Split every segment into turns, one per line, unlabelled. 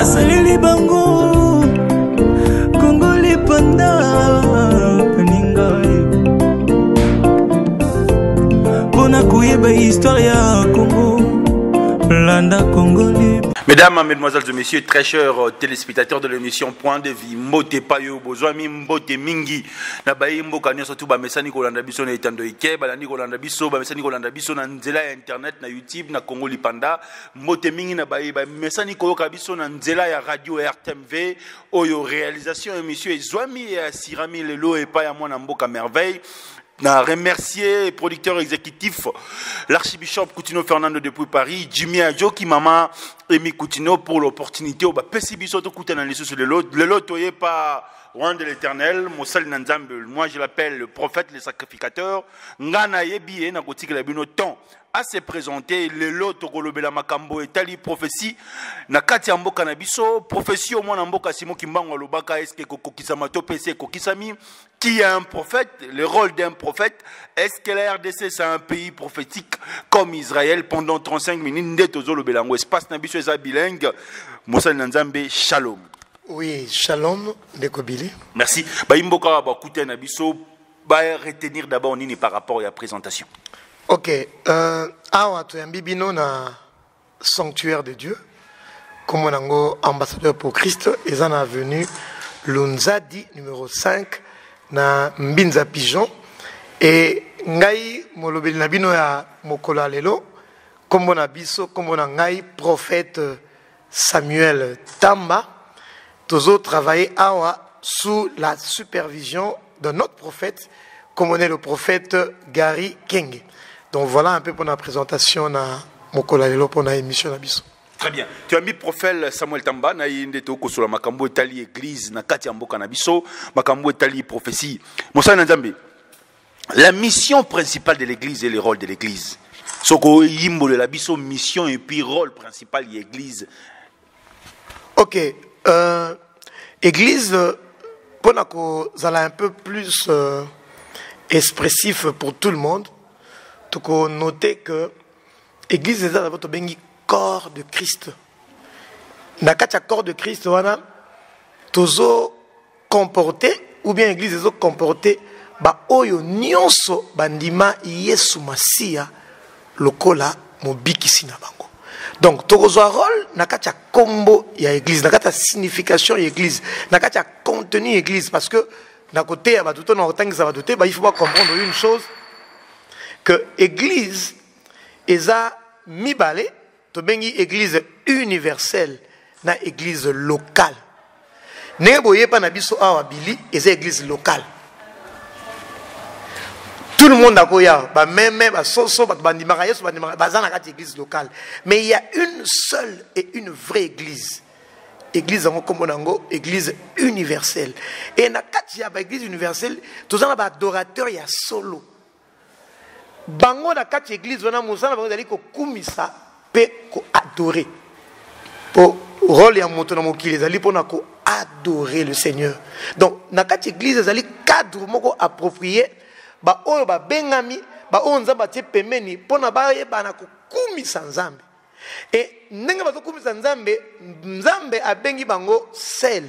Asaleli bango. Kongo lipanda peninga. Mpona koyeba histware ya kongo landa kongo lip
Mesdames, Mesdemoiselles et Messieurs, très chers euh, téléspectateurs de l'émission Point de vie, Mbote Payo, Bozwami, Mbote Mingi, na bayi mboka nyonso tu bamesani kolanda biso na etando ike, balandi kolanda biso, bamesani kolanda biso na nzela ya internet, na YouTube, na Congo Lipanda, Mbote Mingi na bayi, bamesani koyoka biso na nzela ya radio RTMV, oyo réalisation émission ezwami ya Sirami lelo epai ya mwana mboka merveille, na remercier producteur exécutif l'archibishop Coutinho Fernando depuis Paris Jimmy Adjoki mama Emi Coutinho pour l'opportunité au bapesi biso to kutana lisusu lelo lelo toye pa roi de l'éternel mosali na nzambe. Moi je l'appelle le prophète le sacrificateur. Ngana yebi e na kotikela bino temps. À se présenter lelo tokolobela makambo etali prophétie. Na kati ya mboka na biso prophétie au mwana mboka Simon Kimbango alobaka est-ce que kokokisama to pese kokisami qui est un prophète? Le rôle d'un prophète est-ce que la RDC c'est un pays prophétique comme Israël pendant 35 minutes nde tozolobela yango espace na biso eza bilingue. Mosali na nzambe shalom
Oui, shalom, Nekobili.
merci bayimboka bakute na biso ba retenir d'abord nini par rapport à la présentation
Ok, euh, awa toyambi bino na sanctuaire de Dieu. Comme on a ambassadeur pour Christ, eza na avenue Lunzadi numéro 5 na Mbinza Pigeon. Et ngai molobeli na bino ya mokolo ya lelo kombo na biso kombo na ngai prophète Samuel Tamba tozo travailler awa sous la supervision de notre prophète comme on est le prophète Gary King. Donc voilà un peu pour la présentation na mokolo ya lelo pour na émission na biso.
Très bien. Tu as mis prophète Samuel Tamba na yinde to kosola makambo etali église na kati ya mboka na biso makambo etali prophétie. Mosala na Nzambe. La mission principale de l'église et le rôle de l'église. Soko yimbo de la biso mission et puis rôle principal de l'église.
Ok, euh, église, pour kozala un peu plus euh, expressif pour tout le monde, peux noter que église eza d'abord tobengi corps de Christ. Na kati ya corps de Christ wana tozo comporter ou bien église ezo comporter ba oyo nyonso bandima Yesu Masiya lokola mobikisi na bango. Donc tokozwa rôle na kati ya kombo ya église na kati ya signification ya église na kati contenu église parce que na kote ya bato to na kotangisa comprendre une chose que église eza mibale église universelle na église locale. Ndenge boyepa na bili église locale tout le monde akoya bameme basoso bato bandimaka yesu bandimaka baza na kati église locale mais il y a une seule et une vraie église. Église yango nkombo na église universelle. Et na kati ya baéglise universelle toza na baadorateur ya solo. Bango na kati ya église wana mosala bango ezali kokumisa mpe koadore po rôle ya moto na mokili ezali mpona koadore le seigneur. Donc na kati ya église ezali cadre moko approprié baoyo babengami baoyo nzambe atie pembeni mpona bayebana kokumisa nzambe. E ndenge bazokumisa nzambe nzambe abengi bango sel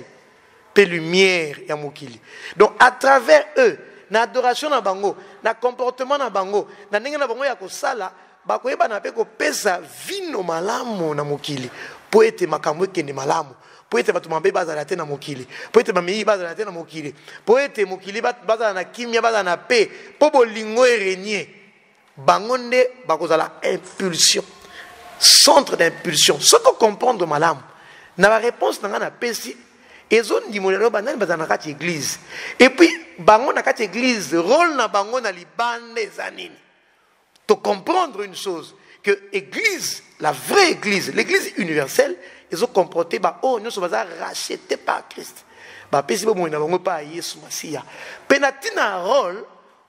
mpe lumière ya mokili. Donc à travers eux na adoration na bango na comportement na bango na ndenge na bango ya kosala bakoyebana mpe kopesa vino malamu na mokili. Mpo ete makambo ekende malamu mpo ete bato mabe bazala te na mokili. Mpo ete bamei bazala te na mokili. Mpo ete mokili bazala na kimia bazala na pe. Mpo bolingo erenie bango nde bakozala impulsion. Centre d'impulsion. Soki okomprendre malamu na baréponse na ngai napesi ezondimo lelo banani bazala na kati église. Epuis bango na kati église rôle na bango na libanda eza nini? Tocomprendre une chose que église la vraie église l'église universelle ezokomporte baoyo nyonso baza rachete par christ. Bapesi bomoi na bango mpa ya yesu masiya mpe na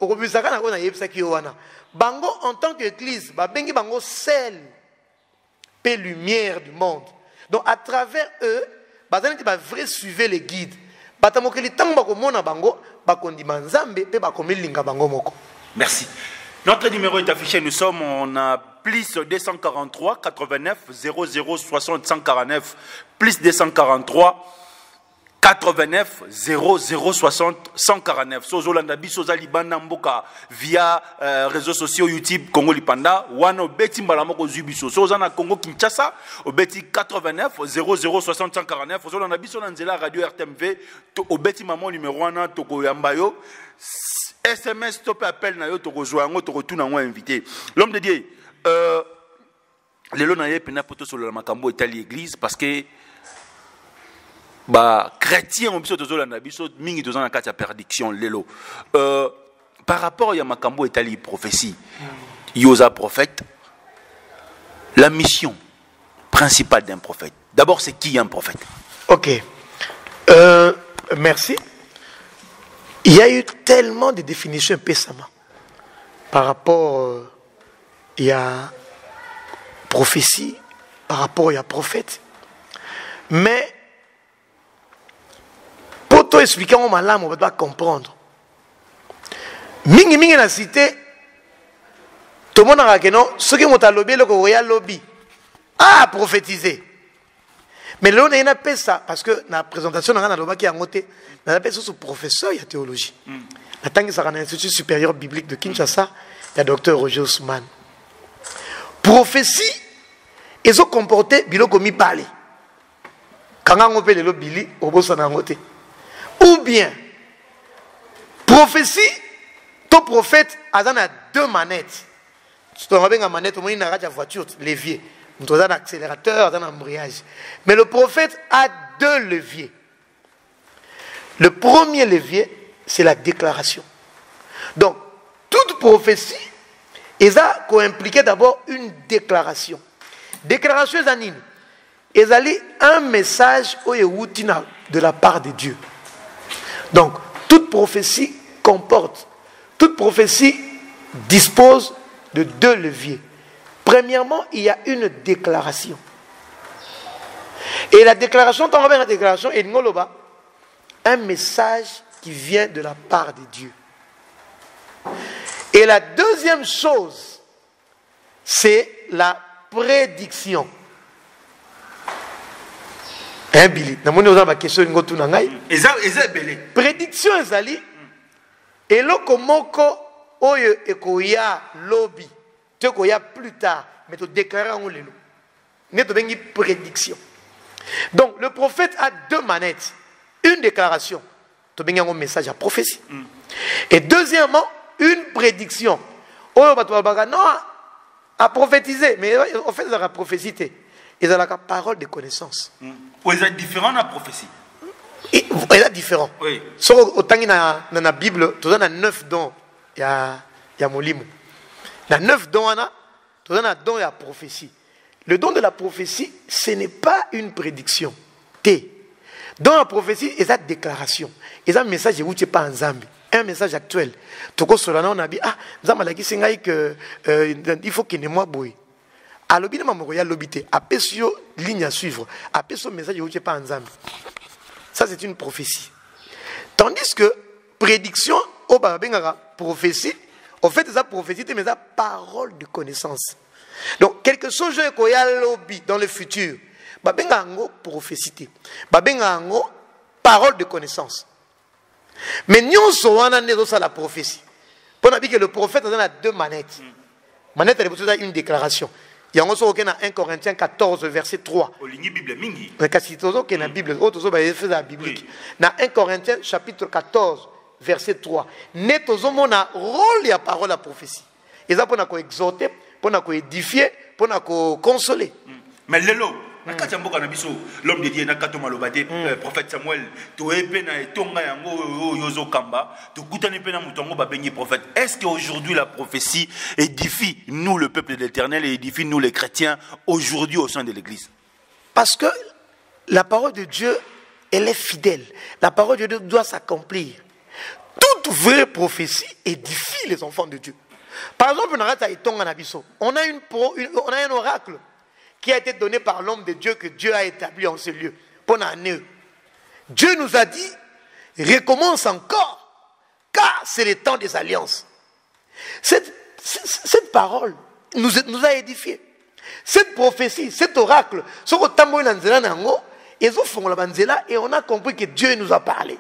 okobimisa kaka na oyo nayebisaki yo wana bango en tant que église babengi bango sel mpe lumière du monde. Donc à travers eux baza neti bavrai suive le guide bato ya mokili ntango bakomona bango bakondima nzambe mpe bakomilinga bango moko.
Merci. Notre numéro est affiché. Nous sommes a plus 243 89 00 60 149 plus 243 89 00 60 149 so ozolanda biso oza libanda mboka via euh, réseaux sociaux youtube congo lipanda wana obeti mbala moko ozwi na congo kinshasa obeti 89 00 60 149 ozolanda biso na nzela radio rtmv obeti mama numero wana tokoyamba yo sms to mpe appel na yo tokozwa yango tokotuna yango invité l'homme de dieu euh, lelo na ye mpena mpo tosolola makambo église parce que bachrétien biso tozolanda biso mingi toza na kati ya perdiction lelo euh, par rapport ya makambo etali prophétie yo oza prophète la mission principale d'un prophète d'abord c'est qui un prophète?
Ok. Euh, merci. Il y a eu tellement de définitions pésamment par rapport euh, il y a prophétie, par rapport a prophète. Mais pour toi expliquer malade, on va comprendre. Mingi mingi na cité, tout le monde a dit ceux qui ont lobby, le lobby. Ah, prophétiser. Mais lelo naye napesa parce que na présentation nanga nalobaki yango te napesa so professeur ya théologie. Natangisaka na institut supérieur biblique de kinshasa ya docteur roger osman prophétie ezokomporte biloko mibale kanga yango mpe lelo bili obosana yango te ou bien prophétie to prophète aza na deux manettes. Tobenga manette omoni na kati ya voiture levier moto aza na accélérateur na embrayage. Mais le prophète a deux leviers. Le premier levier c'est la déclaration. Donc toute prophétie eza koimpliquer d'abord une déclaration. Déclaration nini ezali un message de la part de dieu. Donc toute prophétie comporte toute prophétie dispose de deux leviers Premièrement, il y a une déclaration. Et la déclaration, quand on la déclaration, et un message qui vient de la part de Dieu. Et la deuxième chose, c'est la prédiction. Hein, Billy? prédiction ezali eloko moko oyo ekoya lobi to ekoya plus tard mais todéclare yango lelo nde tobengi prédiction. Donc le prophète a deux manettes. Une déclaration tobengi yango message ya prophétie. Et deuxièmement une prédiction. Oyo bato balobaka non a prophétiser. Mais en fait ezalaka prophétie. Te ezalaka parole de connaissance.
Oyo eza différent na prophétie.
Eza différent.
Oui.
soko otangi na, na, na bible toza na neuf don ya, ya molimo na neuf don wana toza na don ya prophétie. Le don de la prophétie ce n'est pas une prédiction. Te don ya prophétie eza déclaration eza message ewuti epa ya nzambe un message actuel. Tokosola nao na bi ah nzambe alakisi ngai ke euh, il faut kende mwa boye alobi na mamoko ya alobi te apesi ligne à suivre. Apesi yo message ewuti epa ya nzambe ça, c'est une prophétie. Tandis que prédiction, babengara prophétie, au fait, c'est prophétie, mais c'est parole de connaissance. Donc, quelque chose que y a lobby dans le futur, babenga ngo prophétie, babenga ngo parole de connaissance. Mais nyonso wana nde ça la prophétie. Pour dire que le prophète a deux manettes. Manette, elle est une déclaration. Il y a un na 1 Corinthiens 14, verset 3.
olingi bible mingi
kasi tozoke na bible oyo tozoba efeza ya biblique na 1 corinthiens chapitre 14 verset 3 nde tozomona rôle ya parole ya prophétie. Eza mpona koexhorte mpona koédifie mpona kokonsole
mais lelo na kati ya mboka na biso l'homme de dieu na kati maloba te euh, prophète samuel toye mpe na etonga yango oyo oyo ozokamba tokutani mpe na moto yango babengi prophète. Est ce que aujourd'hui la prophétie édifie nous le peuple de l'éternel et édifie nous les chrétiens aujourd'hui au sein de l'église?
Parce que la parole de Dieu, elle est fidèle. La parole de Dieu doit s'accomplir. Vraie prophétie édifie les enfants de Dieu. Par exemple, on a, on a un oracle qui a été donné par l'homme de Dieu que Dieu a établi en ce lieu. Dieu nous a dit, recommence encore, car c'est le temps des alliances. Cette, cette- parole nous, nous a édifiés. Cette prophétie, cet oracle, ce que et on a compris que Dieu nous a parlé.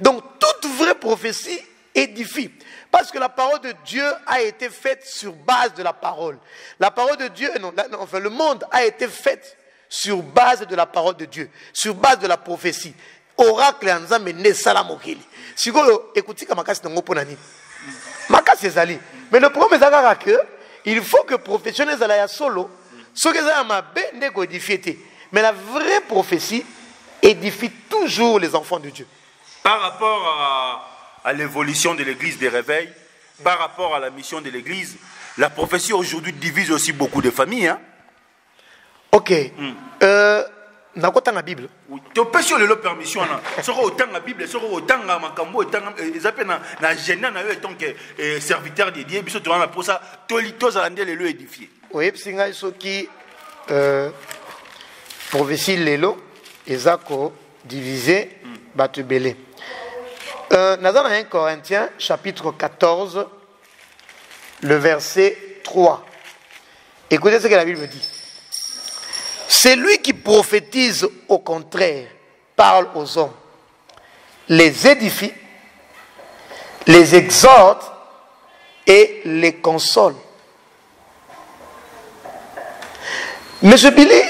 Donc toute vraie prophétie édifie. Parce que la parole de Dieu a été faite sur base de la parole. La parole de Dieu, non, non, enfin le monde a été fait sur base de la parole de Dieu, sur base de la prophétie. Oracle ya nzambe nde esala mokili sikoyo ekotika makasi nango mpo na nini makasi ezali mais le problème kaka ke il faut que profession ezala ya solo ya mabe nde koédifie te mais la vraie prophétie édifie toujours les enfants de dieu
par rapport à, à l'évolution de l'église des réveils, par rapport à la mission de l'église, la prophétie aujourd'hui divise aussi beaucoup de familles. Hein?
ok. Euh, nakotanga bible.
Topesi permission wana soki otanga bible soki otanga makambo otanga eza mpe na, na gena na yo etonke serviteur de dieu biso toza na mposa toli- tozala nde lelo édifie
oyebisi ngai soki euh, prophétie lelo eza kodivise bato ebele euh, na 1 corinthiens chapitre 14 le verset 3 écoutez ce que la bible dit. C'est lui qui prophétise au contraire parle aux hommes les édifie les exhorte et les console. Monsieur Billy,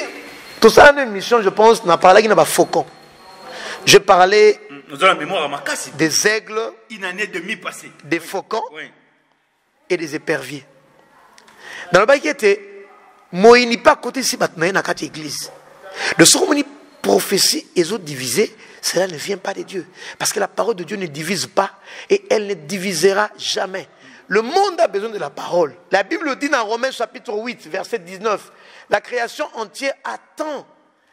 tout ça, une émission, je pense, n'a parlé qu'il n'a pas faucon. Je parlais
na
des aigles,
une année passée
des faucons
oui.
et des éperviers. Dans le bail qui était, pas côté si maintenant, dans quatre églises. De ce qu'on prophétie et autres divisés, cela ne vient pas de Dieu. Parce que la parole de Dieu ne divise pas et elle ne divisera jamais. Le monde a besoin de la parole. La Bible dit dans Romains chapitre 8, verset 19, la création entière attend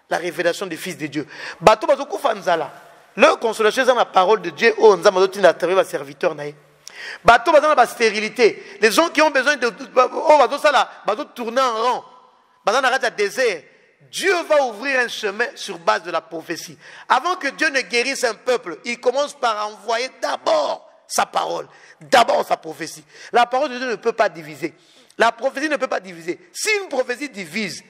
la révélation des fils de Dieu. Bato bazo kufa nzala. Leur consolation c'est la parole de Dieu. Oh, nzama bazo tinda atterrir va serviteur nae. Bato bazo na ba stérilité. Les gens qui ont besoin de oh bazo sala, bazo tourner en na ya désert. Dieu va ouvrir un chemin sur base de la prophétie. Avant que Dieu ne guérisse un peuple, il commence par envoyer d'abord sa parole, d'abord sa prophétie. La parole de Dieu ne peut pas diviser. La prophétie ne peut pas diviser. Si une prophétie divise,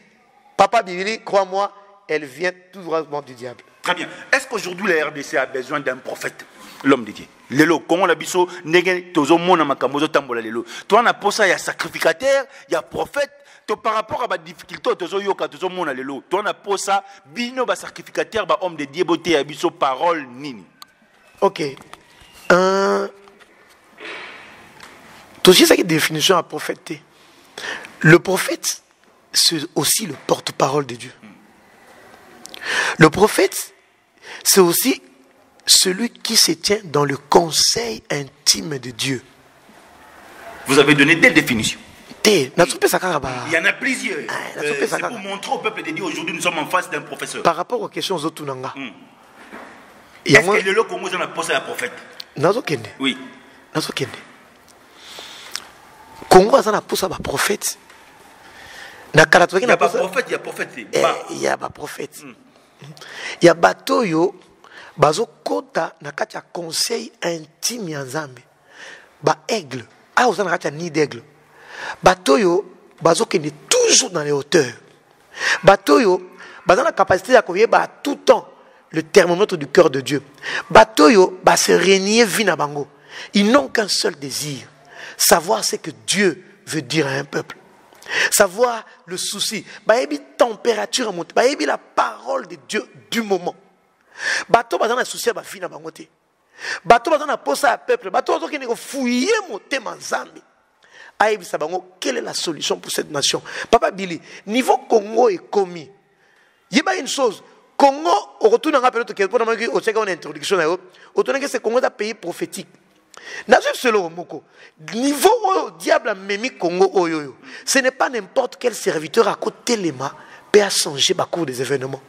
Papa Bibili, crois-moi, elle vient tout droitement du diable.
Très bien. Est-ce qu'aujourd'hui la RDC a besoin d'un prophète L'homme de Dieu? Lelo, comment la biso, nege, tozo mona makambo zo tambola lelo. Toi, na posa, il y a sacrificateur, il y a prophète. To par rapport à ma difficulté, tozo yoka, tozo mona lelo. Toi, na posa, bino ba sacrificateur, ba homme de Dieu, beauté, ya biso, parole, nini?
Ok. C'est une définition à prophète. Le prophète, c'est aussi le porte-parole de Dieu. Le prophète, c'est aussi celui qui se tient dans le conseil intime de Dieu.
Vous avez donné des définitions. Il y en a plusieurs.
Ah, la
Euh, c'est pour montrer au peuple de Dieu aujourd'hui nous sommes en face d'un professeur.
par rapport aux questions ozotunanga
Est-ce
yango
que le Congo est en posa un prophète?
Nazokende
Oui.
nazokende kongo aza na posa baprophète na kala tozalaki
Il y a
na
pas
posa
prophète, il y a prophète. c'est bas.
ya baprophète ya bato oyo bazokɔta na kati ya conseil intime ya nzambe. Baaigle awa oza na kati ya nid d'aigle bato oyo bazokende toujours dans les hauteurs. Bato baza na capacité ya koyeba tout temps le thermomètre du cœur de dieu. Bato oyo base renier vie na bango. Ils n'ont qu'un seul désir savoir ce que dieu veut dire à un peuple savoir le souci. Bayebi température ya moto. Bayebi la parole de dieu du moment. Bato baza na susi ya bafi na bango te. Bato baza na posa ya peuple. Bato bazokende kofuye motema nzambe ayebisa bango quelle est la solution pour cette nation? Papa bili niveau congo ekomi yeba une chose. Congo okotunanga pele tokende mpona maki otiaka wana introduction na yo otunaki se congo eza pays prophétique. Nazwi selo moko. Niveau oyo diable amemi congo oyo ce n'est pas n'importe quel serviteur akotelema mpe achanger bacours des événements.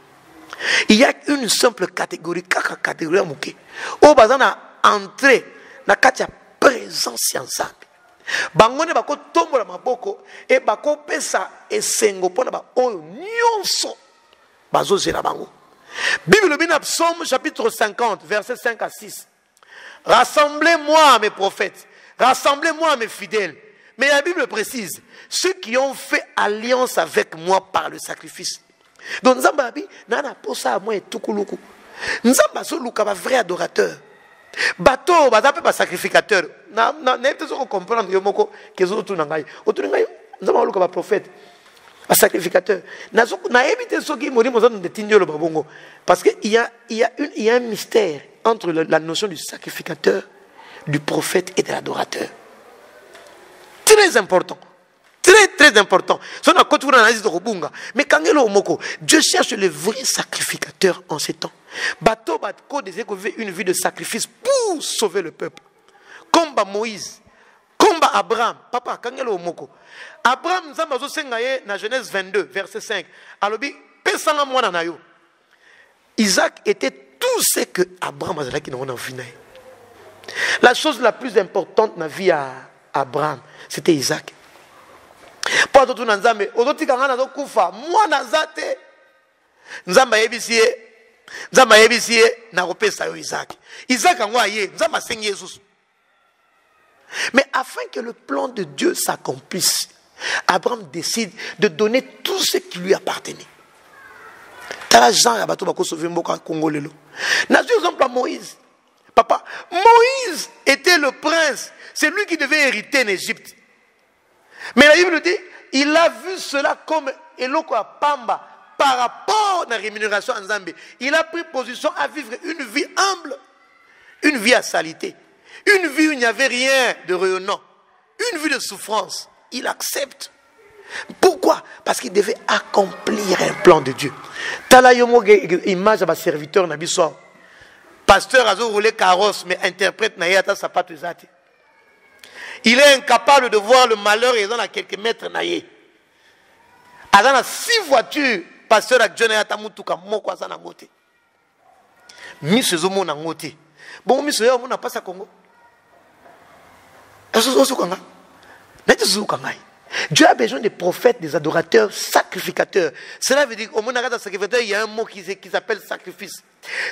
Il y a une simple catégorie kaka catégorie ya moke oyo baza na entrée na kati ya présence ya nzambe bango nde bakotombola maboko e bakopesa esengo mpo na baoyo nyonso bazozela bango. Bible elobi na psaume chapitre 50 verset 5 à 6 rassemblez-moi mes prophètes rassemblez-moi mes fidèles. Mais la bible précise ceux qui ont fait alliance avec moi par le sacrifice. Donc nzambe abi na na posa ya mwa etukuluku nzambe azoluka bavrai adorateur. Bato oyo baza mpe basacrificateur nayebi te soki ocomprendre yo moko keza otuna ngai otuni ngai nzambe aoluka baprophète basacrificateur nayebi te soki molimo oza nde tindi oloba bongo parce que y y, il y a un mystère entre la notion du sacrificateur du prophète et de l'adorateur. Très important. Très très important. Mais moko dieu cherche le vrai sacrificateur en ces temps. Bato kovivre une vie de sacrifice pour sauver le peuple. Comme moïse. Comme abraham. Papa kangelo moko. Abraham nzambe azosenga ye na genèse 22 verset 5 alobi pesanga mwana na yo isaac était tout ce que abraham azalaki nango na vie na ye la chose la plus importante na vie ya abraham c'était isaac. Mpo azotuna nzambe ozotika ngai nazokufa mwana aza te. Nzambe ayebisi ye nzambe ayebisi ye nakopesa yo isaki isaki yango aye nzambe asengi ye susu. Mais afin que le plan de dieu s'accomplisse abraham décide de donner tout ce qui lui appartenait. Tala genre ya bato bakosauve mboka kongo lelo. Nazwi exemple ya moïse papa moïse était le prince c'est lui qui devait hériter en égypte mais la Bible dit, il a vu cela comme eloko pamba par rapport à la rémunération en Zambie. Il a pris position à vivre une vie humble, une vie à salité, une vie où il n'y avait rien de rayonnant, une vie de souffrance. Il accepte. Pourquoi? Parce qu'il devait accomplir un plan de Dieu. Tala image à serviteur na biso. Pasteur a roulé carrosse mais interprète na yata sapato zati. Il est incapable de voir le malheur et à quelques mètres naïe. Azana six voitures, pasteur ak John Ayata Mutuka moko azana ngote. Miso zomo na ngote. Bon miso yo mona pasa Congo? Eso zo su kanga. Nete zu kanga. Dieu a besoin des prophètes, des adorateurs, sacrificateurs. Cela veut dire qu'au monde de sacrificateur, il y a un mot qui, s'appelle sacrifice.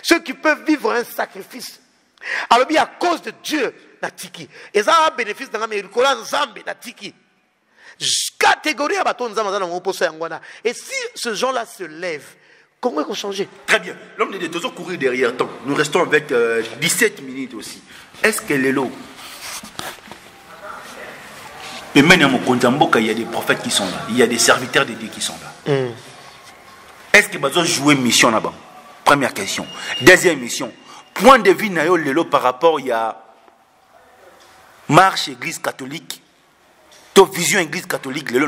Ceux qui peuvent vivre un sacrifice. Alors, bien, à cause de Dieu. Et ça a bénéfice dans la Nzambe, natiki. Catégorie à Nzambe, Et si ce genre-là se lève, comment il faut changer?
Très bien. L'homme de toujours courir derrière temps. Nous restons avec euh, 17 minutes aussi. Est-ce que les lots et même à il y a des prophètes qui sont là. Il y a des serviteurs de Dieu qui sont là.
Mm.
Est-ce que besoin jouer mission là-bas? Première question. Deuxième mission. Point de vue na yo lelo par rapport il y a marche église catholique. To vision église catholique lelo.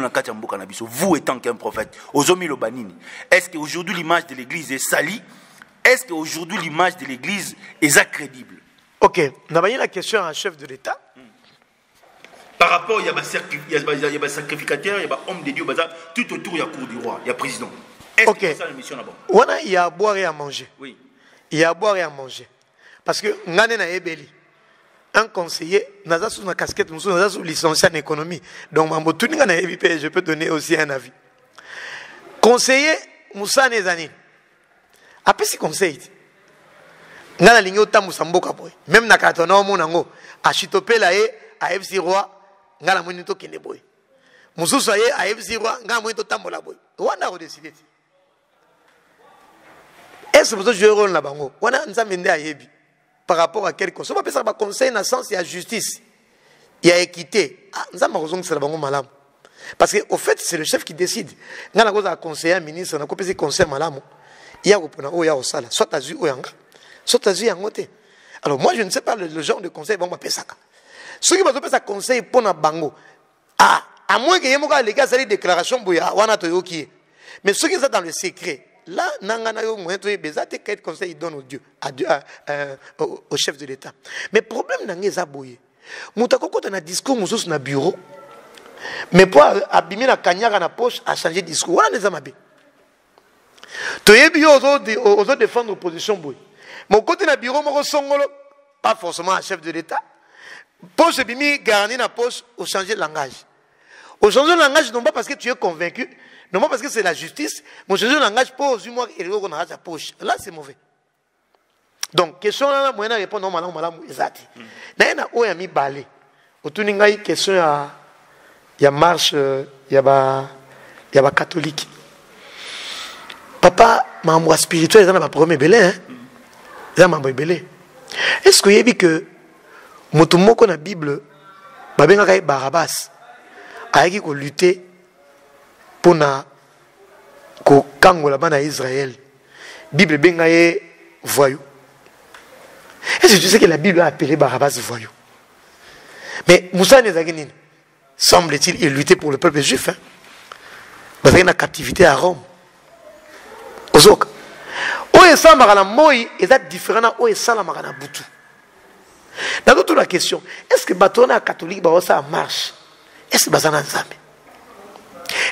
Vous étant qu'un prophète, ozomi. Est-ce que aujourd'hui l'image de l'église est salie? Est-ce que aujourd'hui l'image de l'église est crédible
Ok, on a la question à un chef de l'État.
Par rapport, il y a des sacrificateurs, il y a des hommes de Dieu, tout autour, il y a cour du roi, il y a président. Est-ce
Ok.
que c'est ça la mission là-bas?
Il y a à boire et à manger.
Oui.
Il y a à boire et à manger. Parce que ngane na ebeli. Un conseiller, naza sous ma casquette, nous naza sous licencié en économie. Donc mambo ngana yebi pe, je peux donner aussi un avis. Conseiller Moussa Nezani. Après si conseil. Ngana lingi otambusa mboka boy. Même na katona omona ngo. Ashitopela ye a FC roi ngana mweni to kende boy. Mususu ye a FC roi ngana mweni to tambola boy. Wana ko décider. est-ce que jouer rôle na bango wana nzambe nde ayebi. Par rapport à quelque so bapesaka baconseil na sens ya justice ya équité ah, nzambe akozongisela bango malamu. Parce que au fait c'est le chef qui décide. Ngai nakozala conseiller ya ministre nakopesi conseil malamu ya kopona oyo ya kosala. Soit azwi oyo yanga soit azwi yango te. Alors moi je ne sais pas le, le genre de conseil bango bapesaka soki bazopesa conseil mpo na bango ah, à moins ke ye moko aleki asali déclaration boya wana toyoki ye. Mais soki eza dans le secret là nanga na yo moyen toyeba eza quel conseil il donne au dieu, à dieu à, euh, au, chef de l'état. Mais problème na ngai eza boye. Moto akokota na discours mosusu na bureau mais mpo abimi na kanyaka na poche achange discours. Wana nde eza mabe? Toyebi yo opposition boye. Mokoti na bureau moko songolo pas forcément un chef de l'état poche ebimi garni na poche ochange langage. Ochange langage non pas parce que tu es convaincu non pas parce que c'est la justice mais ochange langage ozwi mwa eloko na kati ya poche. Là c'est mauvais. Donc question wana moyen na répondre malamu malamu eza te naye na oyo ya mibale otuni ngai question ya ya marche ya ba ya bakatholike papa makambo ya spirituel eza na baproblème ebele hein? eza mambo ebele est ce que oyebi ke moto moko na bible babengaka ye barabas ayaki kolute mpona kokangola bana ya israel bible ebenga ye voyou. Est ce que tu sais que la bible a appelé barabas voyou? Mais mosala ezalaki nini semble-t-il il luttait pour le peuple juif hein? bazalaki na captivité à rome. Ozoka oyo esalamaka na moi eza différent. Na oyo esalamaka na butu nazotuna question est ce que bato wana ya catholique baosala marche? Est ce baza na nzambe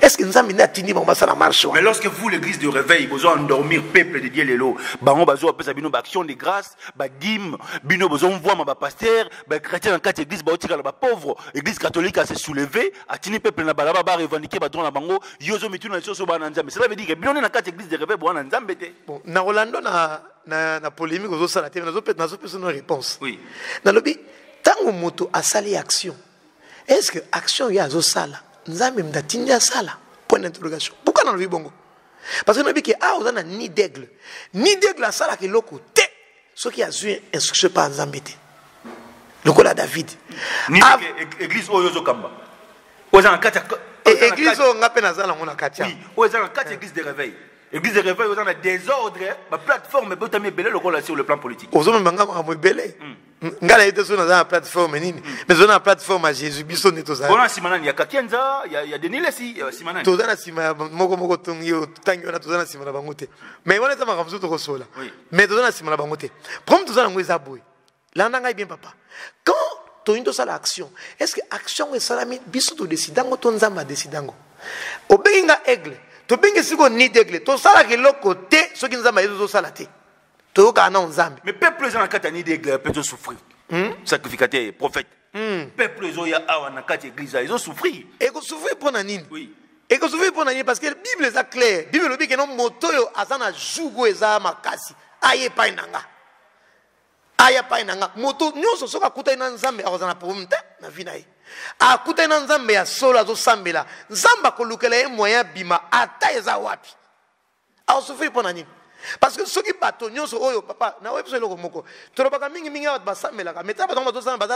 est ce que nzambe nde atindi bango basala marche
Mais lorsque vous, l'église de réveil, vous endormir peuple de Dieu lelo, bango bazo apesa bino ba action de grâce, ba dîme, bino bozo mvoa ma ba pasteur, ba chrétien dans quatre églises ba otika ba pauvre, église catholique a se soulever, atini peuple na balaba ba revendiquer ba droit na bango, yozo mituna na soso ba na nzambe. Cela veut dire que bino na quatre églises de réveil bo na nzambe te.
bon na rolando na, na, na polémique ozosala te nazopesa nazopesa no réponse
Oui.
nalobi ntango moto asali action est ce que action oyo azosala nzambe mda atindi asala. Point d'interrogation. Pourquoi nalobi bongo? Parce que nalobi ke awa oza na nid d'aigle. Nid d'aigle asalaka eloko te soki azwi instruction mpa nzambe te. Lokola david.
Ni
Av-
que église oyo yozo kamba. Oza na kati ya
église oyo nga mpe naza nango na kati
oyo eza na kati ya église de réveil. Église de réveil oza na désordre, ba plateforme botami ebele lokola sur le plan politique.
ozomema nga makambo ebele nga nayebi te soki naza na plateforme nini. Mais toza na plateforme ya jésus biso nde tozala
Bona nsima nani ya nsima nani?
toza na nsima moko moko tongi tangi wana toza na nsima na bango te. Mais wana eza makambo mosusu tokosola
Oui.
mais toza na nsima na bango te. Problème toza nango eza boye. Landa ngai bien papa. Quand toyini tosala action est ce que action esalami biso to nzambe adesida yango obengi nga aigle tobengi sikoyo nid aigle tosalaka eloko te soki nzambe ayebi tozosala te. Toyokaka nao nzambe.
Mais peuple eza na kati ya nide église peut souffrir. Sacrificateur, prophète. Peuple ezoya awa na kati ya église ils ont souffrir.
ekosufrir mpo na nini?
Oui.
ekosufrir mpo na nini? Parce que bible eza claire bible elobi keno moto oyo aza na jugu oyo eza makasi aye epai na nga. Aya epai na nga. Moto nyonso soki akutani na nzambe akozala na problème te na vi na ye akutani na nzambe ya solo azosambela. Nzambe akolukela ye moyen bima ata eza wapi? Akosufrir mpo na nini? Parce que soki bato nyonso oyo papa naoyebi biso eloko moko tolobaka mingimingi ya bato basambelaka tala bato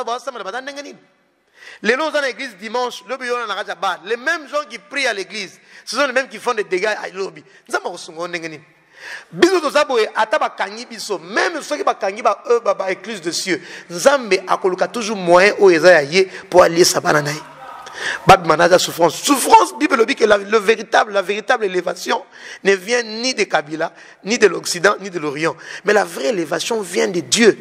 bazosambela baza ndenge nini? Na église dimanche lobi yo na kati ya bar les mêmes gens qui prient à l'église ce sont les mêmes qui font des dégâts à lobi biso toza boye ata bakangi biso même soki bakangi baéglise de cieux nzambe akoluka toujours moyen oyo eza ya ye mpo aliesa bana na ye. Souffrance. Souffrance bible elobi que la, le véritable, la véritable élévation ne vient ni de kabila ni de l'occident ni de l'orient. Mais la vraie élévation vient de dieu.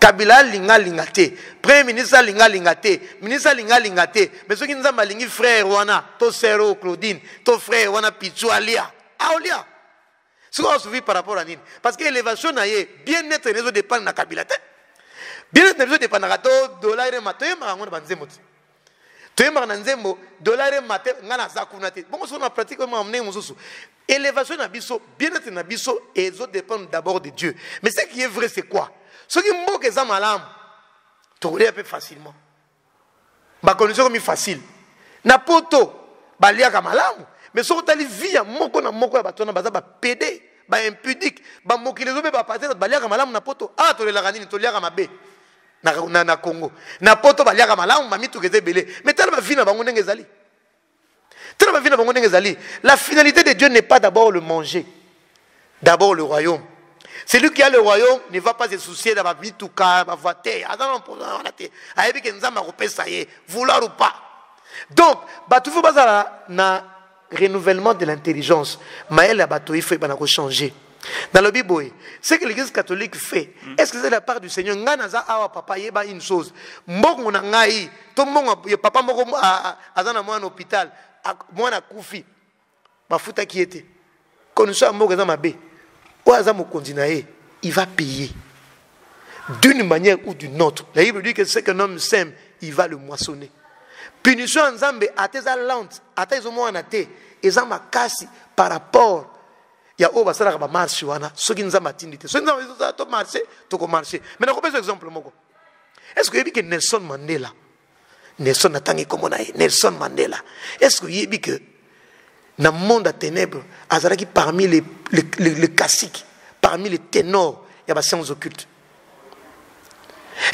Kabila alinga alinga te premier ministre alinga alinga te ministre alinga alinga te mais soki nzambe alingi frère wana to sere claudine to frère wana pichu alia. Aolia soki aosuivi par rapport à nini parce que élévation na ye bien être na ezodépendre na kabila te bien être na biso dépendaka to dollar ema toyembaka yango na banzembo te toyembaka na nzembo dollar ema te ngai naza kuna te bongo soki na pratique oyembaka ndenge mosusu élévation na biso bien être na biso ezodépendre d'abord de dieu. Mais ce qui est vrai c'est quoi? Soki mboka eza malamu tokolia mpe facilement. Bakondition komi facile. Na poto baliaka malamu mais soki otali vi ya moko na moko ya bato wana baza bapede baimpudique bamokili ezobe bapate baliaka malamu na poto. Awa tolelaka nini? Toliaka mabe. Na, na, congo. Na poto baliaka malamu bamituka eza mais tala bavi na la finalité de dieu n'est pas d'abord le manger. D'abord le royaume. Celui qui a le royaume ne va pas se soucier de bamituka bavoiture aza na ye. Vouloir ou pas. Donc bato na renouvellement de l'intelligence. Mayele ya bato ifo ebana kochanger nalobi boye ce que l'église catholique fait est ce que c'est la part du seigneur? Ngai awa papa yeba une chose. Mbongo na ngai to mbongo papa moko aza na mwana hôpital mwana akufi. Bafutaki ye te condition ya mboka eza mabe. Oyo aza mokonzi na ye il va payer. D'une manière ou d'une autre. La bible dit que ce qu'un homme sème il va le moissonner punition ya nzambe ata eza lente ata ezomona te. Eza makasi par rapport. Ya oyo basalaka bamarshe wana soki nzambe atindi te. Soki nzambe ezosala to marche tokomarche mai nakopesa exemple moko. Est ce que oyebi ke nelson mandela nelson atangi kombo na ye nelson mandela est ce que oyebi ke na monde ya ténèbre azalaki parmi les, les, les, les classiques parmi les ténors ya basciences occultes?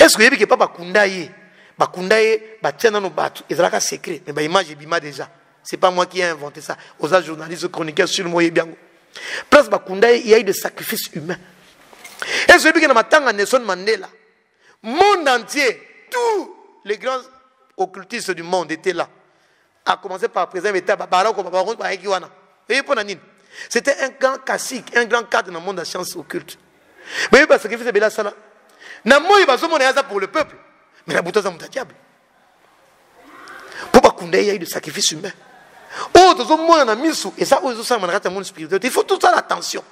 Est ce que oyebi ke mpa bakunda ye bakunda ye batia nano bato ezalaka secret mais baimage ebima déjà c'est pas moi qui ai inventé ça oza journaliste chroniqueur sur mo oyebi yango place bakunda ye il y a eu de sacrifice humain est ce que oyebi ke na matanga ya nelson mandela monde entier tous les grands occultistes du monde étaient là a commencé par président Beta Baroko Babaron Bayeki wana. Et pour Nanine. C'était un grand classique, un grand cadre dans le monde de la science occulte. Mais il va sacrifier Bela Sala. Na moi se monter pour le peuple. Mais la bouteille c'est diable. Pour pas qu'on ait eu de sacrifice humain. Oh, tout le monde a mis sous et ça aux ça dans le monde spirituel. Il faut tout ça l'attention.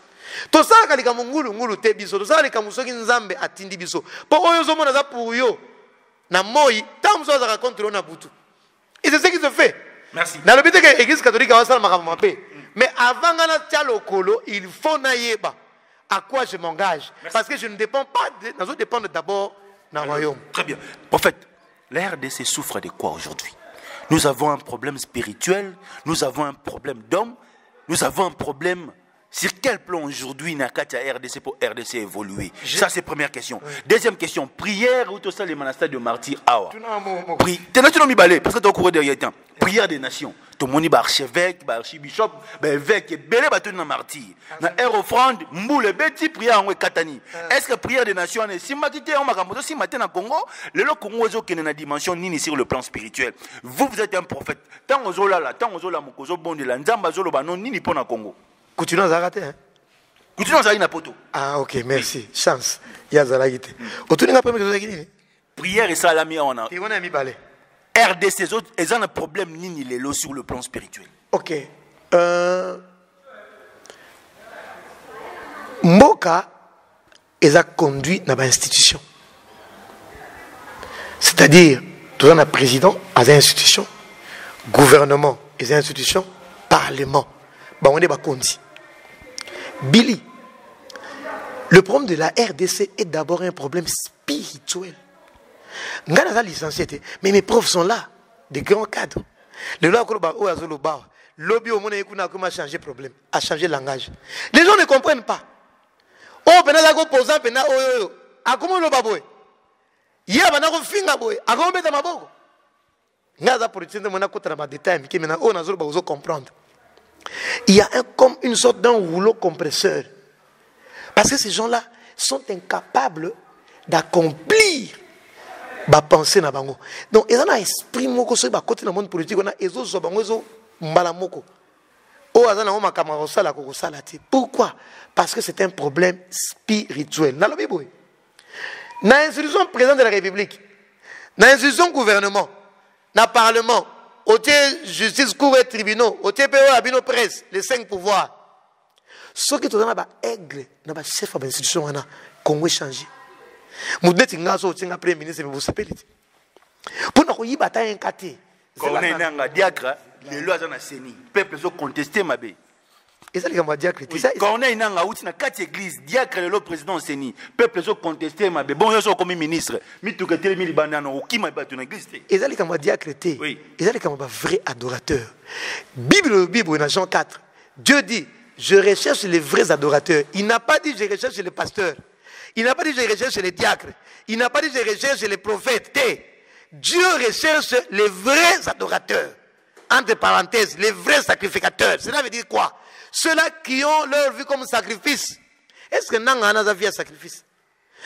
tosalaka likambo ngulungulu te biso tosalaka likambo soki nzambe atindi biso mpo oyo ozomona aza pour yo na moi ntango mosusu azalaka contre yo na butu et c'est ce qui se fait
Merci.
nalobi te ke église catholique awasala makambo mabe mais avant nga natya lokolo il faut nayeba à quoi je m'engage? Parce que je ne dépends pas de- nazodépendre d'abord royaume
Très bien. Prophète, la RDC souffre de quoi aujourd'hui? Nous avons un problème spirituel, nous avons un problème d'homme, nous avons un problème. Sur quel plan aujourd'hui Nakati a RDC pour RDC évoluer? Ça, c'est première question. Deuxième question, prière ou tout ça, les monastères de martyrs Awa? Pri- parce que tokoko derrière temps prière des nations tomoni baarchevêque baarchibishop baévêque ebele batoni na martyr. Na aire offrande mbula ebeti prière yango ekatani est ce que prière des nations wana esimbaki te yango makambo tosimba te na congo? Lelo congo ezokende na dimension nini sur le plan spirituel? Vous vous êtes un prophète. Ntango ozolala ntango ozolamuka ozobondela nzambe azoloba no nini mpo na congo?
Kutuna azalaka te hein?
kutuna ozalaki na poto.
Ah ok merci. Chance. Ye azalaki te otuninga mpe meke ozalaki nini
prière esalami awa na
wana ya mibale
rdc ezo- eza na problème nini lelo sur le plan spirituel.
Ok. Euh, mboka eza conduit na bainstitution c'est-à-dire toza na président aza institution gouvernement eza institution parlement. Bango nde bakonzi bili le problème de la rdc est d'abord un problème spirituel ngai naza licencié te mais mes profs sont là de grands cadres. Lelo akoloba oyo azoloba awa lobi omona ye kuna akoma changer problème a changer langage. Les gens ne comprennent pas. Oyo mpena azali koposa mpena oyo oyo akoma oloba boye. Ye abanda kofinga boye akomobeta maboko. Ngai aza politicien nde mona akota na badetail mike mena oyo nazoloba ozo comprendre. Il y a un, comme une sorte d'un rouleau compresseur. Parce que ces gens-là sont incapables d'accomplir bapense na bango. Donc eza na esprit moko soki bakoti na monde politique wana ezozwa bango ezo mbala moko. Oyo aza nango makambo ya kosala kokosala te. Pourquoi? Parce que c'est un problème spirituel. Nalobi boye. Na institution président de la république na institution gouvernement na parlement otie justice cour et tribunaux otie mpe oyo ya bino presse les cinq pouvoirs. Soki toza na baaigle na bachef ya bainstitution wana congo échange so otinga premier ministre bosepeli te mpo na koyiba ata yenka te
corneille nanga diacre lelo aza na seni. Peuple mabe.
Eza likambo ya diacre
corneille nanga awuti na kati église diacre lelo président seni. Peuple mabe. Bon yo so okomi ministre. Mituka etelemi okima bato na église te.
Eza likambo ya diacre te eza likambo bavrai adorateur bible bible na jean 4 dieu dit je recherche les vrais adorateurs. Il n'a pas dit je recherche les pasteurs il n'a pas dit je recherche les diacres. Il n'a pas dit je recherche les prophètes. Te dieu recherche les vrais adorateurs. Entre parenthèses les vrais sacrificateurs. Cela veut dire quoi? Ceux-là qui ont leur vie comme sacrifice. Est ce que nanga wana aza vie ya sacrifice?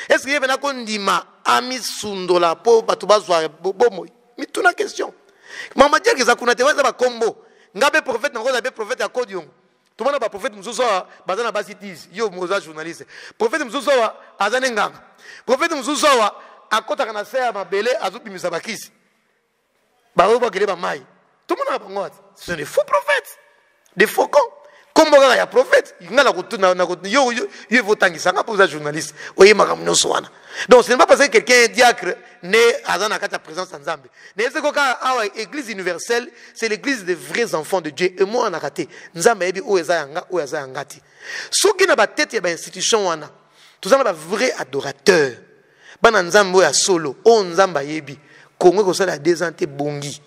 Est ce que ye mpena kondima amisundola mpo bato bazwa bo- bomoi mituna question. Mama diake eza kuna te wana eza bakombo nga mpe prophète mpe prophète ya kodi yongo tomona baprophète mosusu awa baza na basitise yo moza journaliste. Prophète mosusu awa aza ne nganga. Prophète mosusu awa akɔtaka na se ya mabele azobimisa bakisi baoyo bakele bamai tomonaka bango ati ce des faux prophètes. Des faucons kombo kaka ya prophète nga na kotu- na- na kotu- yo yo- yo evotangisa nga mpo oza journaliste. Oyemaka nyonso wana. Donc ce n'est pas parce que quelqu'un est diacre ne aza na kati ya présence ya nzambe nayebisi koka awa église universelle c'est l'église des vrais enfants de dieu? Emonanaka te nzambe ayebi oyo eza yanga oyo aza yanga te soki na batete ya bainstitution wana toza na bavrai adorateur bana nzambe oyo ya solo oyo nzambe ayebi. Kongo ekosala ya deux ans te bongi.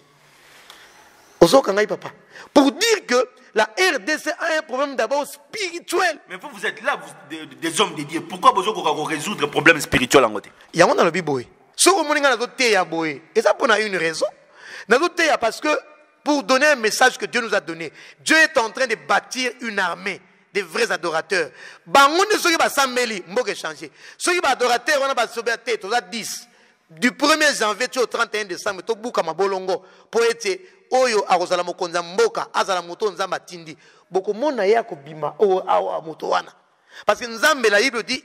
Ozoka ngai papa pour dire que la rdc a un problème d'abord spirituel.
Mais vous, vous êtes là, vous, des, des hommes de Dieu. Pourquoi vous avez résoudre le problème spirituel en côté?
Yango nalobi boye soki omoni ngai nazoteya boye eza mpona une raison. Parce que pour donner un message que dieu nous a donné dieu est en train de bâtir une armée des vrais adorateurs. Bango nde soki basambeli mboka échange soki baadorateur wana basobea te toza 10 du 1er janvier au 31 décembre tobukama bolongo mpo ete oyo akozala mokonzi mboka azala moto nzambe atindi awa moto wana parce que nzambe la bible dit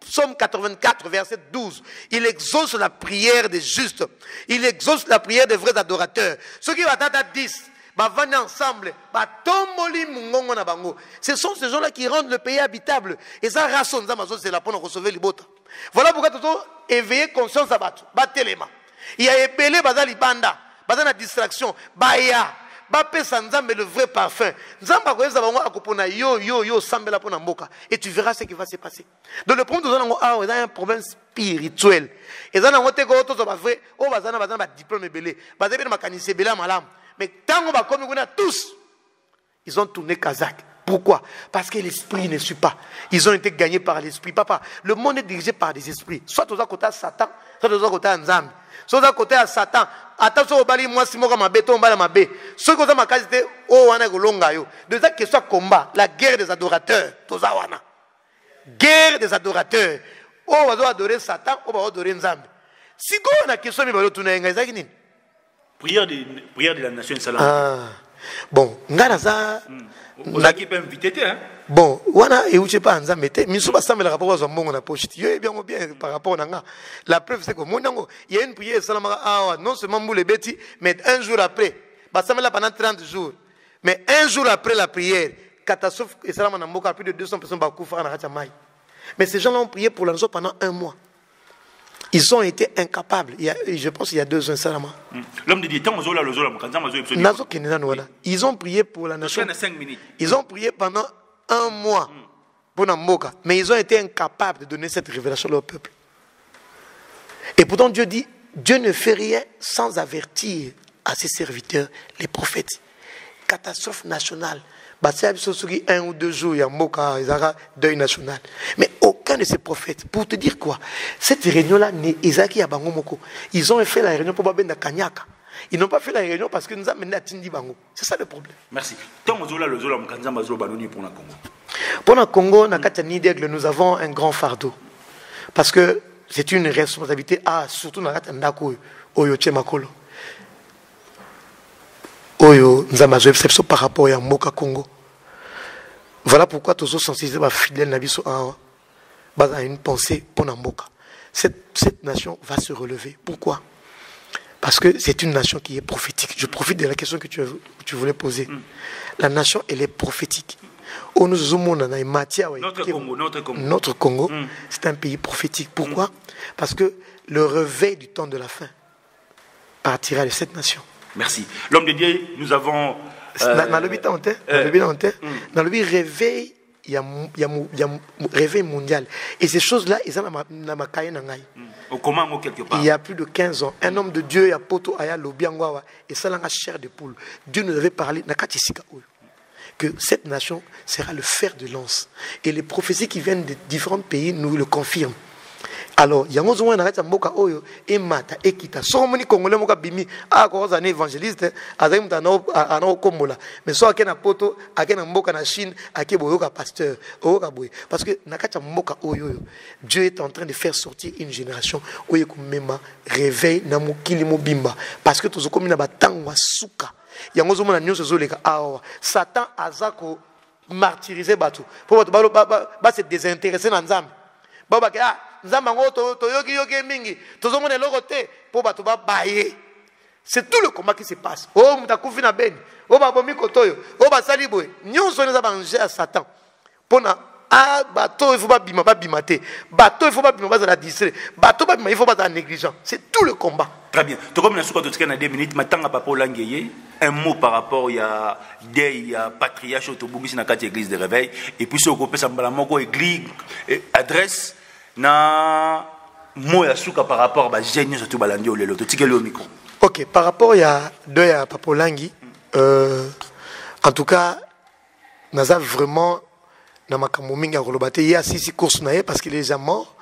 Psaume 84, verset 12. Il exauce la prière des justes. Il exauce la prière des vrais adorateurs. Ceux qui battent à 10, bavandi ensemble, batomboli mungongo na bango. Ce sont ces gens-là qui rendent le pays habitable. Et ça, rason, c'est la pour sauver les bottes. Voilà pourquoi tu dois éveiller conscience à battre. Batelema. Il y a épelé baza libanda, baza na distraction, baya. bapesa nzambe le vrai parfum. Nzambe akoyebisa bango akopona yo yo yo osambela mpo na mboka. Et tu verras ce qui va se passer. Donc le problème toza nango awa eza un problème spirituel. Eza nango te koo tozwa bavrai oyo baza na baza na badiplôme ebele baza mpe na makanisi ebele ya malamu. Mais ntango bakomi kuna tous ils ont tourné Kazakh. Pourquoi? Parce que l'esprit ne suit pas. Ils ont été gagnés par l'esprit. Papa, le monde est dirigé par des esprits. Soit aux côté à Satan, soit aux côté à Nzambi. Soit aux côté à Satan. Attention au bali moi si moi ma béton bala ma bé. Soit aux ma qualité oh wana golonga yo. De ça que soit combat, la guerre des adorateurs. Guerre des adorateurs. Oh bazo adorer Satan, oh bazo adorer Nzambi. Si go na question balo tuna nga ezaki nini?
prière de, prière de la nation salam.
Ah. Bon, nga naza
Vous avez pas invité, hein?
Bon wana euti mpa ya nzambe te miso basambelaka mpo bazwa mbongo na poche ti yo yebi yango bien par rapport na nga la preuve c'est que omoni yango il y a une prière esalamaka awa non seulement mbula ebeti mais un jour après. Basambela pendant 30 jours. Mais un jour après la prière catastrophe esalama na mboka plus de 200 personnes bakufaka na kati ya mai mais ces gens là ont prié pour la pendant un mois ils ont été incapables. Il y a, je pense il y a deux ans esalama
L'homme de Dieu, tant que le zola, quand on a
nazokende nanu wana ils ont prié pour la nation.
5 minutes.
Ils ont prié pendant un mois pour Namboka, mais ils ont été incapables de donner cette révélation leur peuple. Et pourtant Dieu dit, Dieu ne fait rien sans avertir à ses serviteurs, les prophètes. Catastrophe nationale. Soki un ou deux jours, il y a Mboka, il y a deuil national. Mais aucun de ces prophètes, pour te dire quoi, cette réunion-là, n'est- Isaac et Abango Moko, ils ont fait la réunion pour Babenda Kanyaka. Ils n'ont pas fait la réunion parce que nous avons mené à Tindi Bango. C'est ça le problème.
Merci. Tant le zola, quand on a zola, banoni pour la Congo.
Pour le Congo, na kati ya Nidaigle, nous avons un grand fardeau. Parce que c'est une responsabilité, ah, surtout na kati ya ndako oyo, oyo tie makolo. Oyo, nzambe biso biso par rapport ya mboka Congo. Voilà pourquoi tozosensibiliser bafidèle na biso awa baza une pensée pour na mboka. Cette, cette nation va se relever. Pourquoi? Parce que c'est une nation qui est prophétique. Je profite de la question que tu, que tu voulais poser. La nation, elle est prophétique. Nous
Notre Congo, notre Congo.
Notre Congo,
Mm.
c'est un pays prophétique. Pourquoi? Parce que le réveil du temps de la fin partira de cette nation.
Merci. L'homme de Dieu, nous avons.
Na- nalobi ntango te nalobi ntango te nalobi réveil ya réveil mondial. Et ces choses là eza na ma- na makaye na ngai il y a plus de 15 ans un homme de dieu ya poto aya lobi yango awa esalanga chair de poule. Dieu nous avait parlé na kati esika oyo que cette nation sera le fer de lance. Et les prophéties qui viennent de différents pays nous le confirment alors yango ozomona na kati ya mboka oyo emata ekita. Soko omoni congolais moko abimi akokozala na évangéliste azali moto ana- ana kokombola mais so ake na poto ake na mboka na chine ake boye oyoka pasteur oyoka boye. Parce que na kati ya mboka oyo oyo dieu est en train de faire sortir une génération oyo ekomema réveil na mokili mobimba. Parce que tozokomi na batango ya suka. Yango ozomona nyonso ezoleka awa. Satan aza komartyrise bato. Mpo bato base désintéresse na nzambe. Babake ah nzambe yango to- toyoki yoki ye mingi tozomona eloko te mpo bato babaye c'est tout le combat qui se passe. Oyo moto akufi na beni. Oyo babomi koto oyo. Oyo basali boye. Nyonso wana eza banje ya satan. Mpona ah, bato oyo ifo babima babima te. Bato oyo ifo babima bazala distrait bato babima ifo bazala négligent. C'est tout le combat.
Très bien. Comme suka totika na 2 minutes. Matanga papa Olangeye un mot par rapport ya dei ya patriarche autobungisi na kati ya église de réveil. Et puis soko pesa mbala moko église eh, adresse na mot ya suka par rapport ba jeune surtout balandi olelo totikeli au micro.
ok par rapport ya deux ya papolangi euh, en tout cas naza vraiment na makambo mingi ya koloba te ye asisi course na ye parce qu'il est déjà mort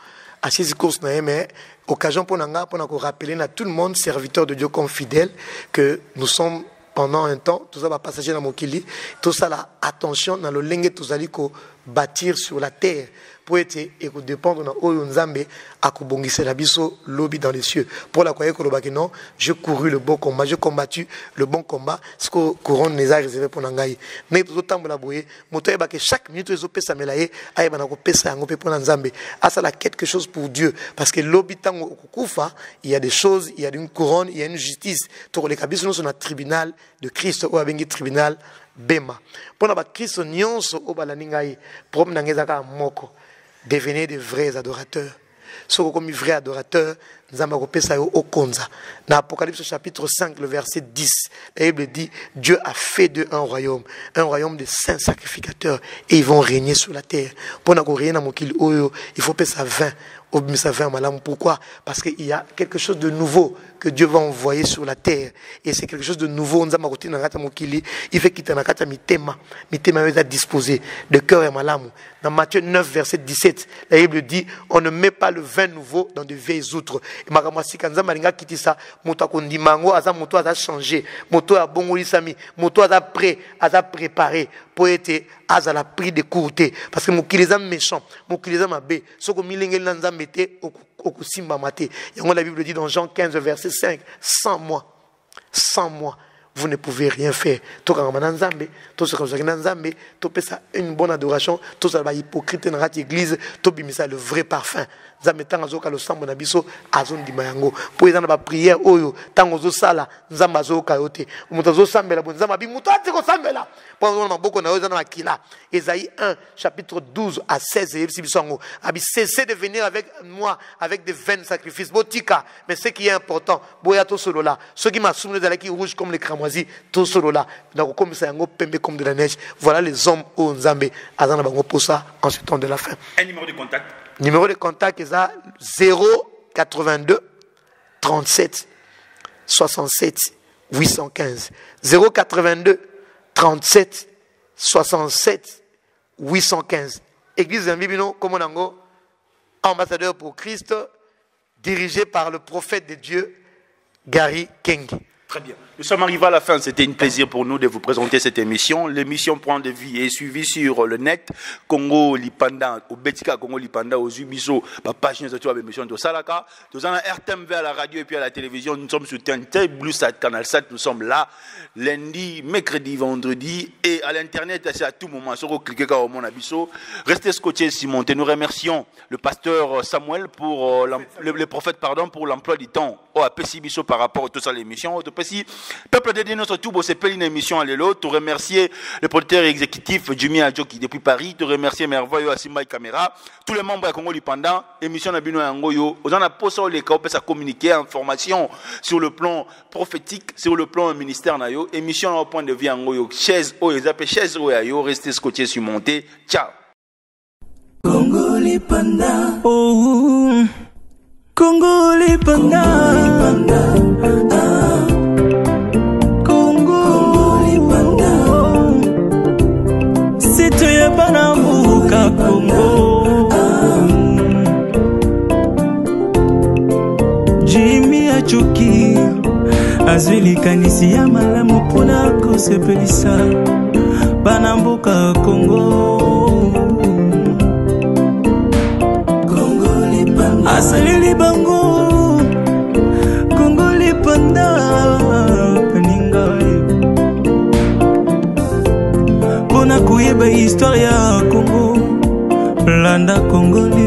asisi course na mais occasion mpo na nga mpona korappeler na tout le monde serviteur de dieu comme fidèle que nous sommes pendant un temps toza bapassager na mokili tosala attention na lolenge tozali kobâtir sur la terre mpo ete ekodépendre na oyo nzambe akobongisela biso lobi dans les cieux. Paul akoye kolobaki non j'ai couru le bon combat j'ai combattu le bon combat siko couronne eza réservé mpo na ngai ndenge tozotambola boye moto ayebaki chaque minute oyo ezopesamela ye ayeba na kopesa yango mpe mpo na nzambe asala quelque chose pour dieu. Parce que lobi ntango okokufa il y a des choses il y a une couronne il y a une justice. Tokoleka biso nyonso na tribunal de christ oyo abengi tribunal bema. Mpo na bakristo nyonso oyo balandi ngai problème na ngai moko devenez de vrais adorateurs. Soki okomi vrai adorateur nzambe akopesa yo okonza. Na apocalypse chapitre 5 le verset 10 la bible dit dieu a fait de un royaume un royaume de saints sacrificateurs et ils vont régner sur la terre. Na korégner na mokili oyo il faut pesa 20 obimisa 20 malamu pourquoi? Parce qu'il y a quelque chose de nouveau que dieu va envoyer sur la terre. Et c'est quelque chose de nouveau. Il fait ya mitema. Disposé de cœur malamu dans Matthieu 9 verset 17 la bible dit on ne met pas le vin nouveau dans de vieilles outres. Nzambe alingi akitisa moto akondima yango aza moto aza change moto oyo abongolisami moto aza prêt préparé mpo ete azala pris de cour te parce que mokili eza méchant. Mokili eza mabe soki omilengeli na nzambe te oku- okusimbama te yango la bible dit dans jean 15 verset 5 sans moi sans moi vous ne pouvez rien faire. Topesa une bonne adoration tozala bahypocrite na kati église tobimisa le vrai parfum nzambe ntango azoyoka losambo na biso azondima yango. Mpo eza na bapriere oyo ntango ozosala nzambe azoyoka yo te. Moto azosambela bo nzambe abi moto ati kosambela. Mpo maboko na yo eza na makila. Esaïe 1 chapitre 12 à 16 eyebisi biso yango. Abi cessez de venir avec moi avec des vaines sacrifices. Botika mais ce qui est important boya tosolola. Soki masumu ezalaki rouge comme le cramoisi tosolola. Na kokomisa yango pembe comme de la neige. Voilà les hommes oyo nzambe. Aza na bango mposa en ce temps de la fin.
Un numéro de contact
numéro de contact eza 082 37 67 815 082 37 67 815 église zambi bino kombo nango ambassadeur pour christ dirigé par le prophète de dieu gary kengi
Très bien. Nous sommes arrivés à la fin. C'était un plaisir pour nous de vous présenter cette émission. L'émission Point de vie est suivie sur le net. Congo Lipanda, au Betika Congo Lipanda, aux Ubiso, ma page nous a émission de Salaka. Nous avons RTMV à la radio et puis à la télévision. Nous sommes sur TNT, Blue Sat, Canal 7. Nous sommes là lundi, mercredi, vendredi et à l'internet. C'est à tout moment. Sur cliquez au mon abisso. Restez scotchés, Simon. Et nous remercions le pasteur Samuel pour euh, le, prophète, pardon, pour l'emploi du temps. Oh, à Pessi Bisso par rapport à tout ça, l'émission. Au Pessi, peuple de notre tout, c'est une émission à l'élo. Tu remercier le producteur exécutif Jimmy Adjoki depuis Paris. Tu remercier Merveilleux Asimba Caméra. Tous les membres de Congo Lipanda. Émission Nabino Yangoyo. Vous en posé les cas, on communiquer information sur le plan prophétique, sur le plan ministère Nayo. Émission au point de vue Yangoyo. Chaise, oh, ils appellent chaise, oh, yo. Restez scotché sur monté. Ciao.
Congo Lipanda,
Oh, Congo Lipanda,
Lipanda,
Congo azwi likanisi ya malamu mpona kosepelisa bana mboka kongo
asaleli bango kongo lipanda
peninga. Mpona koyeba histware ya kongo landa kongoli